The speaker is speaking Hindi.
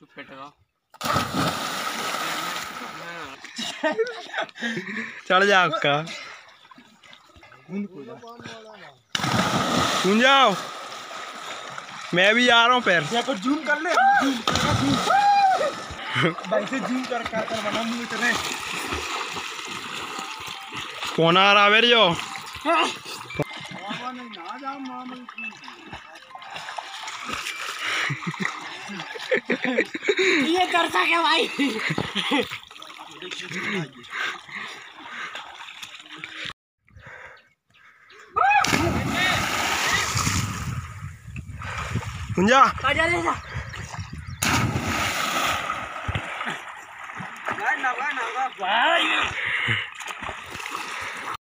तू फेटेगा। चढ़ जा आपका। कूद जाओ। मैं भी आ रहा हूँ पैर यहाँ पर जूम कर ले। जूम भाई से जूम कर कर कर बना मुँह इतने। कौन आ रहा मेरे जो? ना जा मामा ये करता क्या भाई। कुंजा आजा ले जा। ना ना ना भाई।